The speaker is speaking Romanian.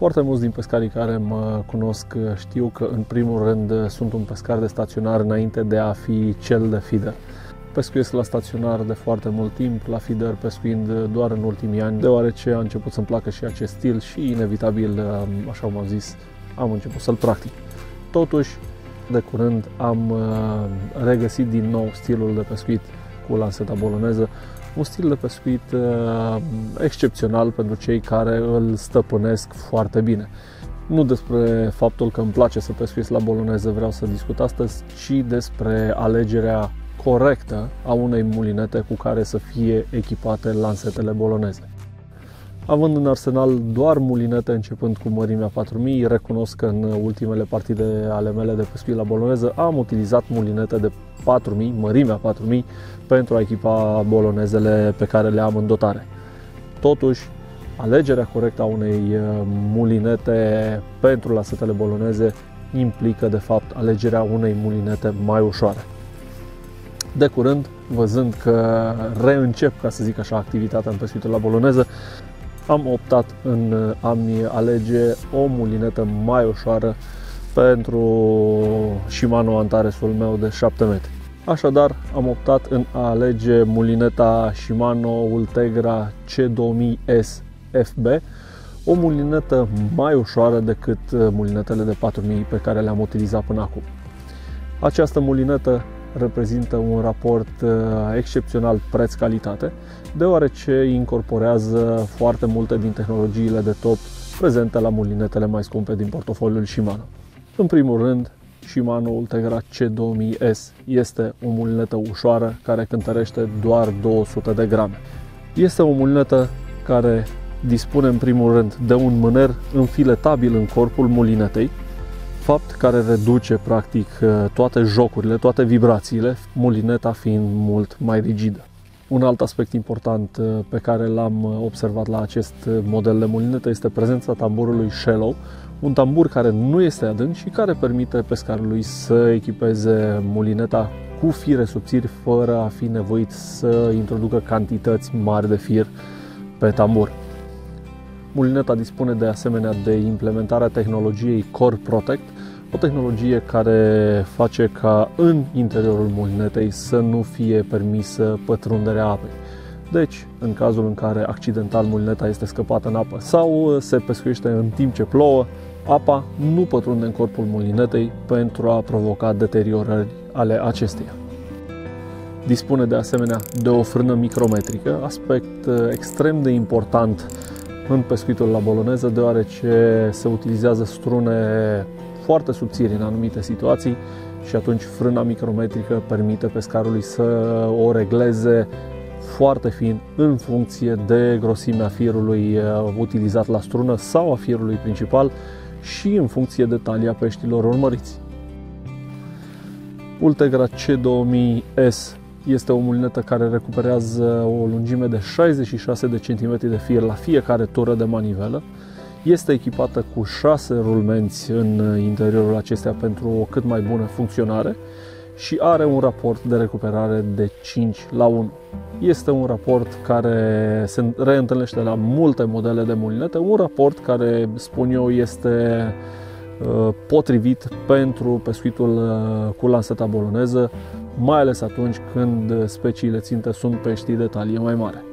Foarte mulți din pescarii care mă cunosc știu că în primul rând sunt un pescar de staționar înainte de a fi cel de feeder. Pescuiesc la staționar de foarte mult timp, la feeder pescuind doar în ultimii ani, deoarece a început să-mi placă și acest stil și inevitabil, așa cum am zis, am început să-l practic. Totuși, de curând am regăsit din nou stilul de pescuit cu lanseta boloneză, un stil de pescuit uh, excepțional pentru cei care îl stăpânesc foarte bine. Nu despre faptul că îmi place să pescuiesc la boloneză vreau să discut astăzi, ci despre alegerea corectă a unei mulinete cu care să fie echipate lansetele boloneze. Având în arsenal doar mulinete începând cu mărimea 4000, recunosc că în ultimele partide ale mele de pescuit la boloneză am utilizat mulinete de 4000, mărimea 4000, pentru a echipa bolonezele pe care le am în dotare. Totuși, alegerea corectă a unei uh, mulinete pentru lasetele boloneze implică, de fapt, alegerea unei mulinete mai ușoare. De curând, văzând că reîncep, ca să zic așa, activitatea în pescuitul la boloneză, am optat în a-mi alege o mulinetă mai ușoară pentru Shimano Antaresul meu de 7 metri. Așadar, am optat în a alege mulineta Shimano Ultegra C2000S FB, o mulinetă mai ușoară decât mulinetele de 4000 pe care le-am utilizat până acum. Această mulinetă reprezintă un raport uh, excepțional preț-calitate, deoarece incorporează foarte multe din tehnologiile de top prezente la mulinetele mai scumpe din portofoliul Shimano. În primul rând, Shimano Ultegra C2000S este o mulinetă ușoară care cântărește doar 200 de grame. Este o mulinetă care dispune în primul rând de un mâner înfiletabil în corpul mulinetei, fapt care reduce practic toate jocurile, toate vibrațiile, mulineta fiind mult mai rigidă. Un alt aspect important pe care l-am observat la acest model de mulinetă este prezența tamburului shallow, un tambur care nu este adânc și care permite pescarului să echipeze mulineta cu fire subțiri fără a fi nevoit să introducă cantități mari de fir pe tambur. Mulineta dispune de asemenea de implementarea tehnologiei Core Protect, o tehnologie care face ca în interiorul mulinetei să nu fie permisă pătrunderea apei. Deci, în cazul în care accidental mulineta este scăpată în apă sau se pescuiește în timp ce plouă, apa nu pătrunde în corpul mulinetei pentru a provoca deteriorări ale acesteia. Dispune de asemenea de o frână micrometrică, aspect uh, extrem de important în pescuitul la boloneză, deoarece se utilizează strune foarte subțiri în anumite situații și atunci frâna micrometrică permite pescarului să o regleze foarte fin în funcție de grosimea firului uh, utilizat la strună sau a firului principal și în funcție de talia peștilor urmăriți. Ultegra C2000S este o mulinetă care recuperează o lungime de 66 de cm de fir la fiecare tură de manivelă. Este echipată cu 6 rulmenți în interiorul acestea pentru o cât mai bună funcționare și are un raport de recuperare de 5 la 1. Este un raport care se reîntâlnește la multe modele de mulinete, un raport care, spun eu, este uh, potrivit pentru pescuitul uh, cu lanseta boloneză, mai ales atunci când speciile ținte sunt peștii de talie mai mare.